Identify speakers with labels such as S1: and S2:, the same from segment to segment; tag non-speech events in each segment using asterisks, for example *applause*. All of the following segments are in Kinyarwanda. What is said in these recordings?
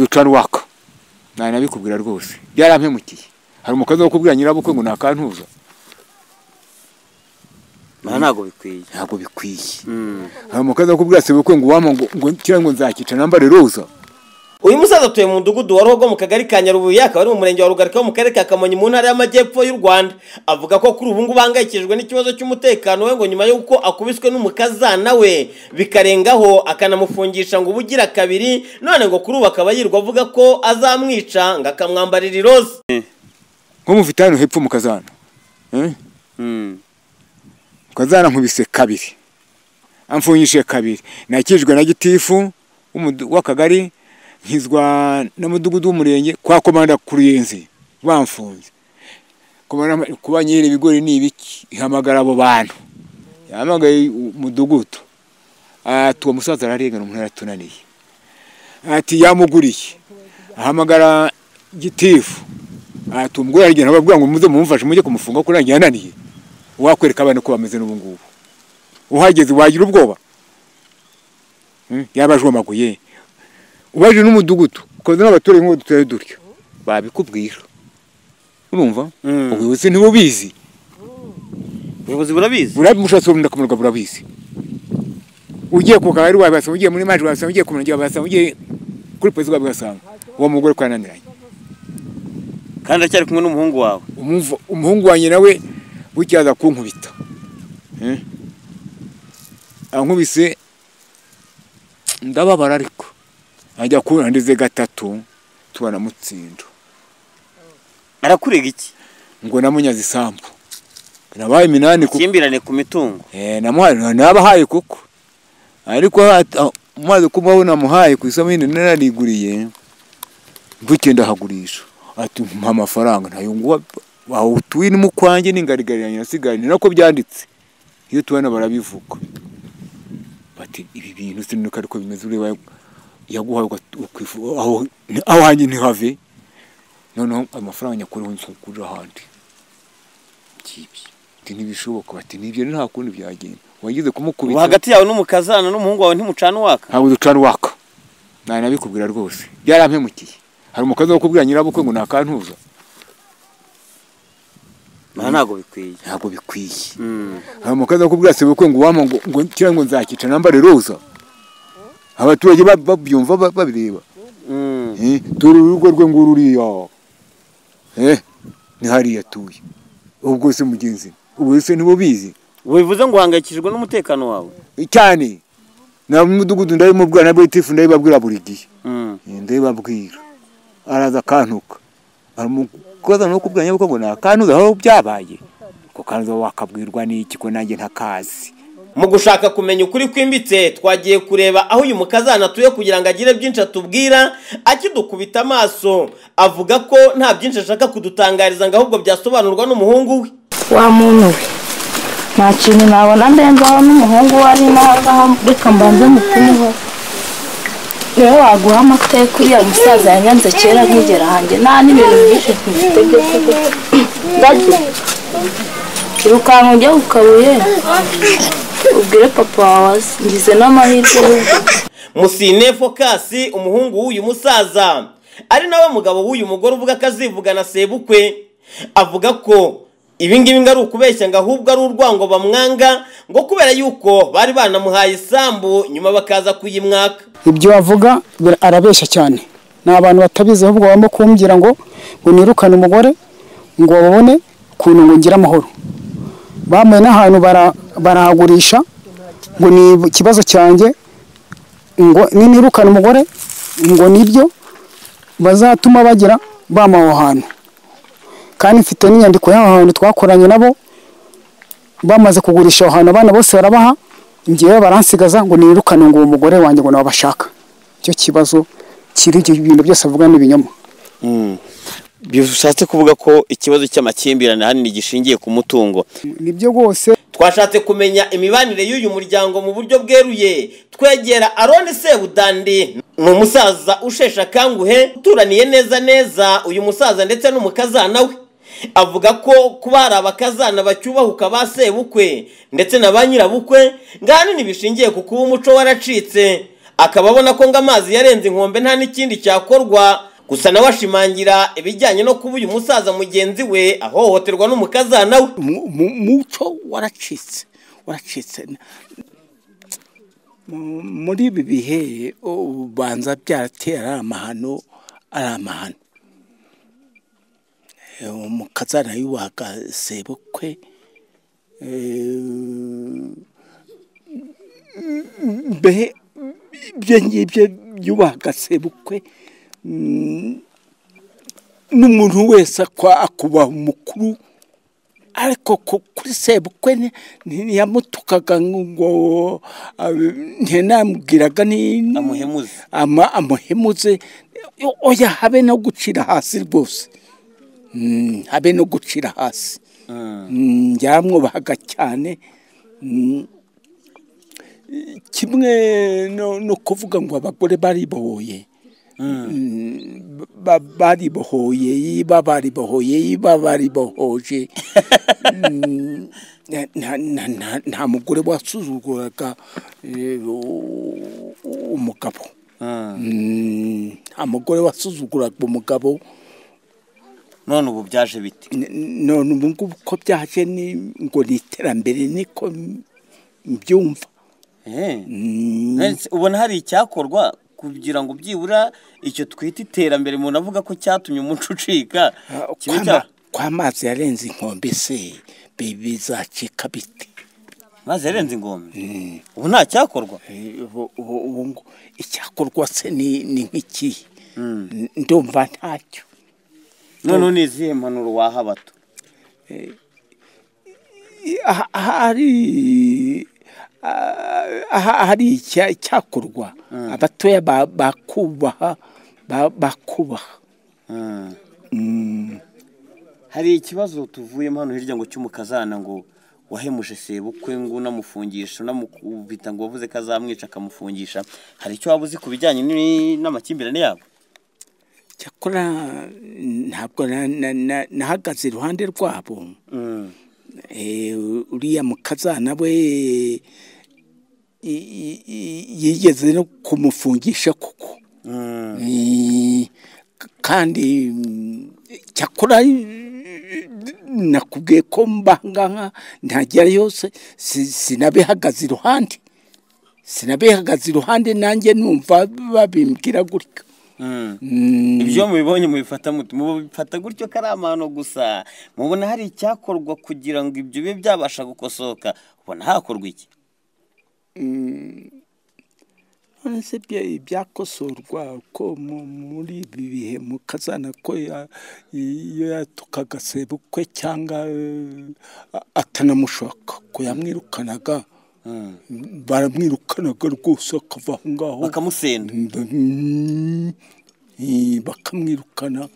S1: ducana uwaka nta nabikubwira rwose. Byarampemukiye hari umukozi wo kubwira nyirabukwe ngo nakantuza
S2: ntabwo bikwiye.
S1: Ntabwo bikwiye. Hari umukozi wo kubwira sebukwe ngo wampa ngo ngo kira ngo nzakica nambare roza
S2: uyu musaza atuye mu mudugudu wa Ruhogo mu kagari ka Nyarubuye akaba ari mu murenge wa Rugarika wo mu karere ka Kamonyi mu ntara y'amajyepfo y'u Rwanda. Avuga ko kuri ubu ngubu ahangayikishijwe n'ikibazo cy'umutekano we ngo nyuma y'uko akubiswe n'umukazana we bikarengaho akanamufungisha ngo ubugira kabiri none ngo kuri ubu akaba yirwa avuga ko azamwica ngo akamwambarira iroza.
S1: Nko mufite hano hepfo mu kazana eh? mu kazana nkubise kabiri. Amfungishije kabiri. Nakijwe na gitifu w'akagari nkizwa n'umudugudu w'umurenge kwa komanda ku ruyenzi bamfunze kuba nyiri ibigori ni ibiki? Ihamagara abo bantu. Yahamagaye umudugudu. Ati uwo musaza ararengana umuntu aratunaniye. Ati yamuguriye. Ahamagara gitifu. Ati umugore aragenda ababwira ngo muze mumufashe mujye kumufunga ko nanjye yananiye wakwereka abana ko bameze n'ubu ngubu. Uhageze wagira ubwoba? Hmm? yabajwamaguye ubaje n'umudugudu ukoze n'abaturage nk'ubu duteye dutyo. Babikubwira. Urumva?
S2: Mm.
S1: ubuyobozi ntibubizi
S2: ubuyobozi burabizi.
S1: Burabimushatsi burunda kumurwa burabizi. Ugiye ku kagari wabasanga ugiye muri maji wabasanga ugiye ku murenge wabasanga ugiye kuri polisi wabasanga uwo mugore ko yananiranye
S2: kandi aracyari kumwe n'umuhungu wawe.
S1: Umuhungu wanjye nawe bucyaza kunkubita. Eh? ankubise ndababara ariko. Ajya kunandize gatatu tubona mutsindo.
S2: Arakurega iki?
S1: Ngo namunyaze isambu nabaye iminani kuko
S2: ikimbirane ku mitungo.
S1: Eh namuhaye nabahaye kuko. Ariko maze kubaho namuhaye ku isambu yindi narariguriye buke ndahagurisha. Ati mpa amafaranga ntayo nguwa aho utuye ni mu kwanjye n'ingarigarira nasigaye ni nako byanditse. Iyo tubona barabivuga. Bati ibi bintu sinuka ariko bimeze ureba yaguhaye aho hanjye ntihave noneho amafaranga nyakuriho nsukura ahandi. Ati ntibishoboka. Bati ni byo nta kundi byagenda. Wagize
S2: ubu
S1: kumukubita
S2: hagati yawe n'umukazana n'umuhungu wawe ntimucana uwaka?
S1: Ntabwo ducana uwaka. Nta nabikubwira rwose. Byarampemukiye hari umukozi wo kubwira nyirabukwe ngo nakantuza
S2: aha ntabwo bikwiye.
S1: Ntabwo bikwiye. Hari umukozi wo kubwira sebukwe ngo wampa ngo ngo kira ngo nzakica nambare roza abaturage ba- babyumva ba- babireba. Eh, dore urugo rwe nguru ruriya. Eh ni hariya atuye. Ubwo se mugenzi ubu se ntibubizi
S2: bivuze ngo uhangayikishijwe n'umutekano wawe?
S1: Cyane. Na mudugudu ndabimubwira na bwitifu ndabibabwira buri gihe. Eh, ndabibabwira. Araza akantuka aramukoza no kubwira nyabuko ngo nakantuza aho byabaye. Ko kantuza wakabwirwa n'iki? Ko nanjye ntakazi.
S2: Mu gushaka kumenya ukuri kwimbitse twagiye kureba aho uyu mukazana atuye kugira ngo agire byinshi atubwira akidukubita amaso. Avuga ko nta byinshi ashaka kudutangariza ngo ahubwo byasobanurwa n'umuhungu we.
S3: Wa muntu we. Nta kintu nabona. Ndenzaho n'umuhungu we ari n'ahangaha reka mbanze mutumeho ni we waguha amateka uriya musaza yanyanze kera nkigera hanjye. Nta n'ibintu byinshi mfite byo kuvuga. *clears throat* Ndagira irukanka ujya ku kabuye ubwire papa wawe ngize n'amahirwe. Ahubwo
S2: musine fokasi umuhungu w'uyu musaza. Ari nawe mugabo w'uyu mugore uvuga ko azivugana sebukwe. Avuga ko ibingibi ngo ari ukubeshya ngo ahubwo ari urwango bamwanga ngo kubera yuko bari banamuhaye isambu nyuma bakaza kuyimwaka.
S4: Ibyo avuga bira- arabeshya cyane. Ni abantu batabizi ahubwo barimo kumbwira ngo ngo nirukane umugore ngo babone ukuntu ngo ngire amahoro. Bamuye n'ahantu bara- barahagurisha ngo ni ikibazo cyanjye. Ngo ninirukane umugore ngo ni byo bazatuma bagira bama aho hantu. Kandi mfite n'inyandiko y'aho hantu twakoranye nabo bamaze kugurisha aho hantu abana bose barabaha ngewe baransigaza ngo nirukane ngo uwo mugore wanjye ngo nawe bashaka. Icyo kibazo kiri ibyo bintu byose avuga n'ibinyoma
S2: bishatse kuvuga ko ikibazo cy'amakimbirane ahanini gishingiye ku mutungo.
S4: Nibyo rwose
S2: twashatse kumenya imibanire y'uyu muryango mu buryo bweruye. Twegera aroni sebudandi ni umusaza usheshe akanguhe uturaniye neza neza uyu musaza ndetse n'umukazana we. Avuga ko kuba hari abakazana bacyubahuka ba sebukwe ndetse na ba nyirabukwe ngo ahanini bishingiye ku kuba umuco waracitse. Akaba abona ko ngo amazi yarenze inkombe nta n'ikindi cyakorwa. Gusa nawe ashimangira ibijyanye no kuba uyu musaza mugenzi we ahohoterwa n'umukazana we
S5: Mu- mu- muco waracitse waracitse Mu- muri ibi bihe ubanza byarateye ari amahano ari amahano Eh, umukazana yubahaga sebukwe eh, mbe ibyo ngibyo yubahaga sebukwe mm, n'umuntu wese akubaha umukuru ariko ku- kuri sebukwe ntiyamutukaga ngo ntinamubwiraga
S2: Amuhemuze.
S5: oya habe no gucira hasi rwose. Mm, habe no gucira hasi. Mm, yaramwubahaga cyane. Mm, kimwe no, kuvuga ngo abagore baribohoye. Mm, ba- baribohoye yiba baribohoye yiba baribohoje Mm, nta mugore wasuzuguraga eh, umugabo Mm, nta mugore wasuzuguraga umugabo
S2: none ubu byaje bite
S5: N- none ubu ngubu ko byaje ngo ni iterambere niko mbyumva
S2: Eh.
S5: Mm,
S2: ubona hari icyakorwa kugira ngo byibura icyo twita iterambere umuntu avuga ko cyatumye umuco ucika.
S5: Kwama-
S2: cya
S5: kw'amazi yarenze inkombe se? Bi- bizacika bite?
S2: Maze yarenze ingombe ubu nta cyakorwa.
S5: Eh, icyakorwa se ni ni nk'ikihe? N- ndumva ntacyo.
S2: Noneho ni izihe mpanuro waha abato?
S5: Aha- ahari aha- ahari icya- icyakorwa. Abatoya ba- bakubaha ba- bakubaha. Mm.
S2: hari ikibazo tuvuyemo hano hirya ngo cy'umukazana ngo wahemuje sebukwe ngo unamufungisha unamukubita ngo wavuze ko azamwica akamufungisha. Hari icyo waba uzi ku bijyanye n'amakimbirane yabo?
S5: Cyakora ntabwo na- na- na- nahagaze iruhande rwabo. Eh, uriya mukazana we yigeze no kumufungisha kuko Eh, k- kandi cyakora eh, nakubwiye ko mbanga ntagera yose si- sinabihagaze iruhande. Sinabihagaze iruhande nanjye numva babimbwira gutyo Mm.
S2: Ibyo mubibonye mubifata muti mubifata gutyo ko ari amahano gusa. Mubona hari icyakorwa kugira ngo ibyo bibe byabasha gukosoka. Ubona hakorwa iki?
S5: None se bya- byakosorwa ko mu- muri ibi bihe mu kazana ko iyo yatukaga sebukwe cyangwa eh, a- atanamushaka ko yamwirukanaga baramwirukanaga rwose akava aho ngaho
S2: bakamusenda
S5: Mm, bakamwirukana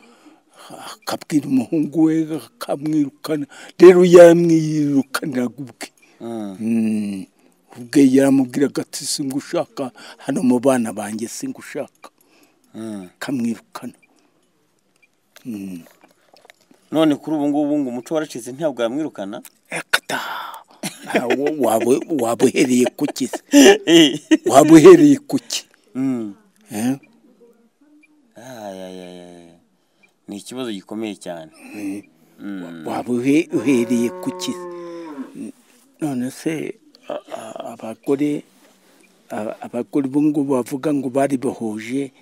S5: akabwira umuhungu we akamwirukana rero yaramwirukaniraga ubwe Mm, ubwe yaramubwiraga ati singushaka hano mu bana banjye singushaka akamwirukana
S2: none kuri ubu ngubu ngo umuco waracitse ntabwo yamwirukana
S5: Ah, waba waba uhereye ku ki se? waba uhereye ku ki
S2: Mm.
S5: Eh?
S2: Ni ikibazo gikomeye cyane.
S5: Waba uhe- uhereye ku ki none se abagore abagore ubu ngubu bavuga ngo baribohoje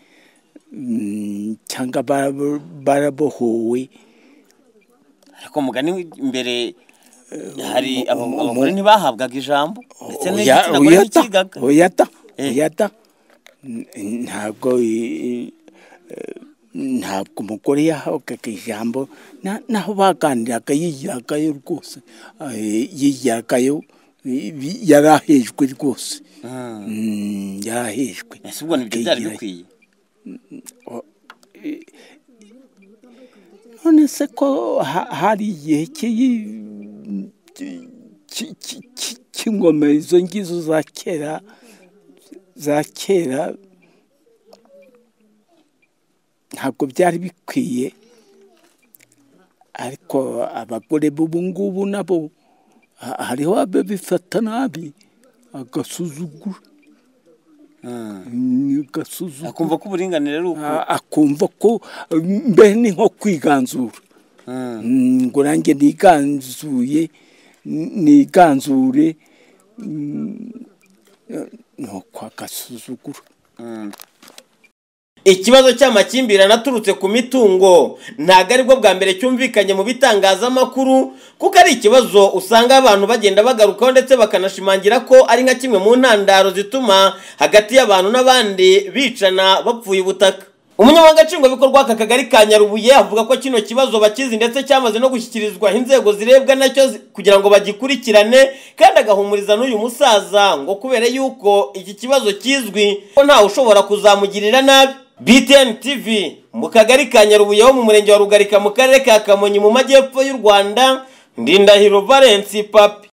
S5: mm, cyangwa bara- barabohowe.
S2: Ariko mugani imbere hari aba- abagore ntibahabwaga ijambo ndetse n'igitsina gore ntikigaga
S5: oya da
S2: Eh.
S5: ntabwo eh, ntabwo umugore yahabwaga ijambo na- naho baganiraga yigiragayo rwose. Eh, yigiragayo yarahejwe rwose. Mm, yarahejwe.
S2: Ese ubwo ni byo
S5: byari
S2: bikwiye?
S5: None se ko ha- hari igihe cy- cy'ingoma izo ngizo za kera za kera ntabwo byari bikwiye ariko abagore b'ubu ngubu nabo ha- hariho ababifata nabi ni gasuzuguro
S2: akumva ko uburinganire ari uku
S5: A- akumva ko mbe ni nko kwiganzura. Ngo nanjye niganzuye niganzure mm, ni ukwa gasuzuguro
S2: ikibazo cy'amakimbirane aturutse ku mitungo ntabwo ari bwo bwa mbere cyumvikanye mu bitangazamakuru kuko ari ikibazo usanga abantu bagenda bagarukaho ndetse bakanashimangira ko ari nka kimwe mu ntandaro zituma hagati y'abantu n'abandi bicana bapfuye ubutaka. Umunyamabanga nshingwabikorwa w'aka kagari ka nyarubuye avuga ko kino kibazo bakizi ndetse cyamaze no gushyikirizwa inzego zirebwa na cyo kugira ngo bagikurikirane kandi agahumuriza n'uyu musaza ngo kubera yuko iki kibazo kizwi ko ntawe ushobora kuzamugirira nabi. BTN TV mu kagari ka Nyarubuye ho mu murenge wa Rugarika mu karere ka Kamonyi mu majyepfo y'u Rwanda Ndindahiro Valence Papi.